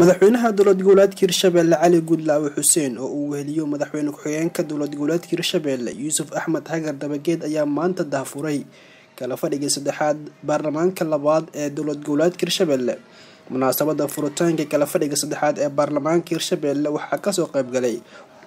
madaxweynaha dowlad goboleedka hirshabelle cali gudlaawe xuseen oo uu weheliyo madaxweyne ku-xigeenka dowlad goboleedka hirshabelle yuusuf axmed xagar dabageed ayaa maanta dahfuray kala fadhigii saddexaad baarlamaanka labaad ee dowlad goboleedka hirshabelle munaasabada furitaanka kala fadhiga saddexaad ee baarlamaanka hirshabelle waxaa ka soo qaybgalay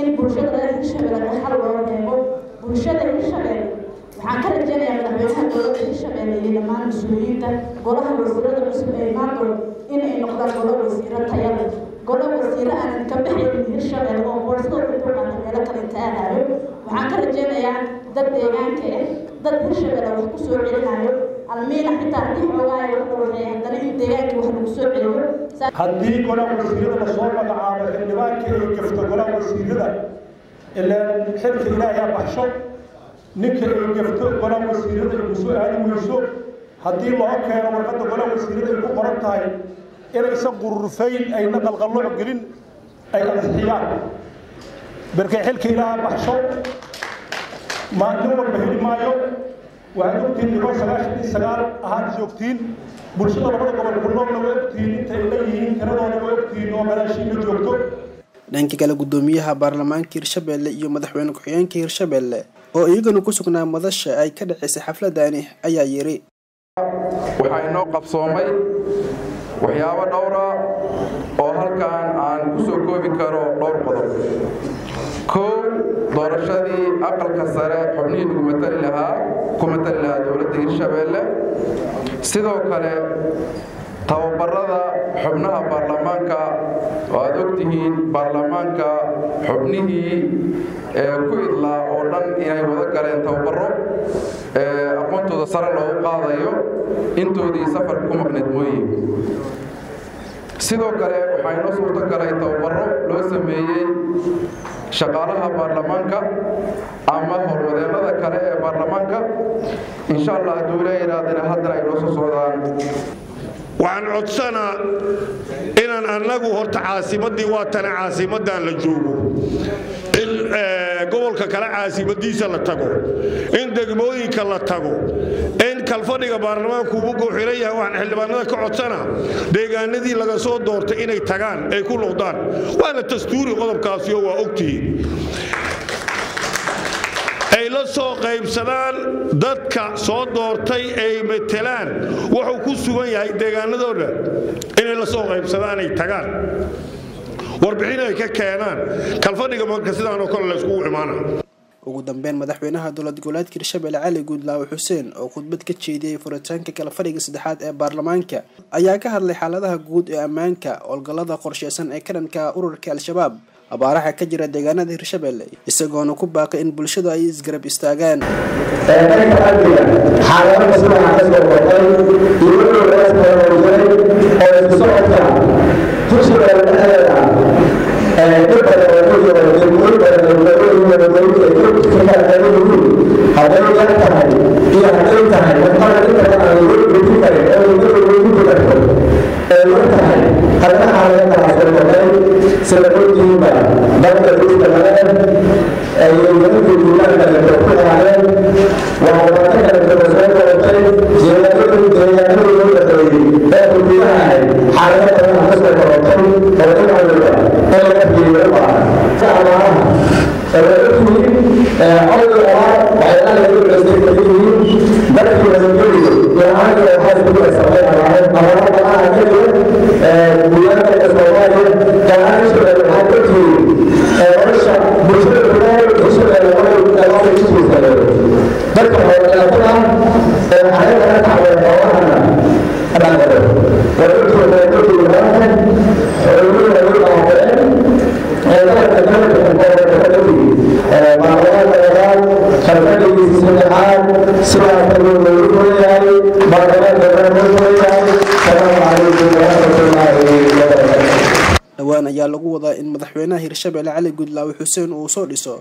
in bulshada hirshabelle dhaxal loo reebo bulshada hirshabelle waxaan ka rajeynayaa madaxweynaha dowladda hirshabelle iyo dhammaan mas'uuliyiinta golaha wasiirada cusub ee imaandoon in ay noqdaan golo wasiiro tayada golo wasiiro aanan ka baxaynin hirshabelle oo boorsada intuu qaata meelo kale inta aadayo waxaan ka rajeynayaa dad deegaanka ah dad hirshabelle wax ku soo celinayo almiina xitaa haddii xoogaaya wax dhawaxeey haddana in soo haddii golaha la soo magacaabo xildhibaanka ay gafto golaha wasiirada ilaan xilka ilaahay baxsho ninka ay gafto golaha wasiirada ay ku soo aadi weyso haddii loo keeno warqadda golaha wasiirada ay ku qoran tahay inaysan qururufayn ayna qalqallooc gelin ay ansixiyaan markay xilka ilaaha baxsho maalin walba heli maayo waxaad ogtihiin dhiboo sagaashan iyo sagaal ahaad joogtiin bulshada labada gobol ku noolna waa ogtihiin inta ay leeyihiin tiradooda waa ogtihiin oo gadaashii ma joogto. Dhanka kale gudoomiyaha baarlamaanka hirshabelle iyo madaxweyne ku-xigeenka hirshabelle oo iyagana ku sugnaa madasha ay ka dhaceysay xafladani ayaa yiri. Waxaa inoo qabsoomay waxyaabo dhowra doorashadii aqalka sare xubnihii ku matali lahaa dowladda hirshabelle sidoo kale tababarada xubnaha baarlamaanka oo aad ogtihiin baarlamaanka xubnihii ku idlaa oo dhan inay wada galeen tababaro aqoontooda sare loogu qaadayo intoodii safarka ku maqneed mooye. Sidoo kale waxaa inoo suurto galay tababaro loo sameeyey shaqaalaha baarlamaanka ama howlwadeennada kale ee baarlamaanka insha allah hadduu ilaa yidhaahdana haddana ay noo socdaan. Waxaan codsanaa inaan annagu horta caasimaddii waa tana caasimaddan la joogo. In gobolka kale caasimadiisa la tago in degmooyinka la tago in kalfadhiga baarlamaanku ugu xiran yahay waxaan xildhibaanada ka codsanaa deegaanadii laga soo doortay inay tagaan ay ku noqdaan waana dastuuri qodobkaasiyo waa ogtihiin ay la soo qaybsadaan dadka soo doortay ay matelaan wuxuu ku sugan yahay deegaanadooda inay la soo qaybsadaan ay tagaan warbixin ay ka keenaan. Kalfadhiga marka sidaanoo kale layskugu imaanay ugu dambeyn madaxweynaha dowlad goboleedka hirshabelle cali guudlaawe xuseen oo khudbad ka jeediyey furitaanka kalafadhiga saddexaad ee baarlamaanka ayaa ka hadlay xaaladaha guud ee ammaanka howlgallada qorsheysan ee kadhanka ururka al-shabaab. Abaaraha ka jira deegaanada hirshabelle isagoona ku baaqay in bulshadu ay isgarab istaagaan. dhowaan ayaa lagu wadaa in madaxweynaha hirshabeelle cali gudlaawe xuseen uu soo dhiso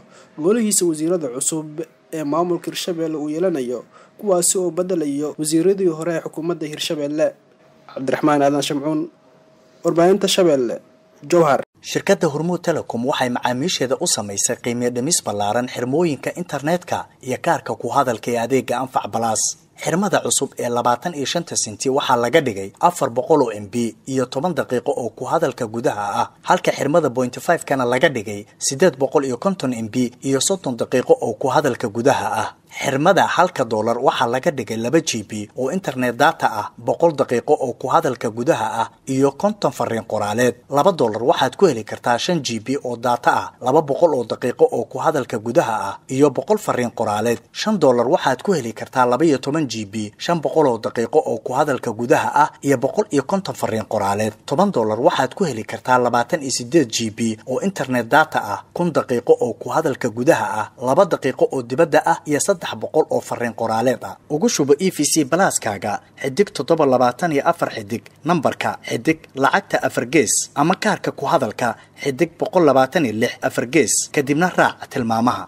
golihiisa wasiirada cusub ee maamulka hirshabeelle uu yeelanayo kuwaasi oo badalayo wasiiradii hore ee xukuumadda hirshabeelle cabdiraxmaan aadan shamcuun warbaahinta shabeelle jowhar shirkadda hormuud telecom waxay macaamiisheeda u samaysay qiimiyo dhimis ballaaran xirmooyinka internetka iyo kaarka ku hadalka ee adeega anfac balaas xirmada cusub ee labaatan iyo shanta senti waxaa laga dhigay afar boqol oo m b iyo toban daqiiqo oo ku hadalka gudaha ah halka xirmada bointy five kana laga dhigay siddeed boqol iyo konton m b iyo soddon daqiiqo oo ku hadalka gudaha ah. Xirmada halka doolar waxaa laga dhigay laba g b oo internet data ah boqol daqiiqo oo ku hadalka gudaha ah iyo konton fariin qoraaleed. Laba doolar waxaad ku heli kartaa shan g b oo data ah laba boqol oo daqiiqo oo ku hadalka gudaha ah iyo boqol fariin qoraaleed. Shan doolar waxaad ku heli kartaa laba iyo toban g b shan boqol oo daqiiqo oo ku hadalka gudaha ah iyo boqol iyo konton fariin qoraaleed. Toban doolar waxaad ku heli kartaa labaatan iyo sideed g b oo internet data ah kun daqiiqo oo ku hadalka gudaha ah laba daqiiqo oo dibadda ah iyo boqol oo fariin qoraaleed ah. Ugu shubo e v c balaaskaaga xidig toddoba labaatan iyo afar xidig nambarka xidig lacagta afar gees ama kaarka ku hadalka xidig boqol labaatan iyo lix afar gees kadibna raac tilmaamaha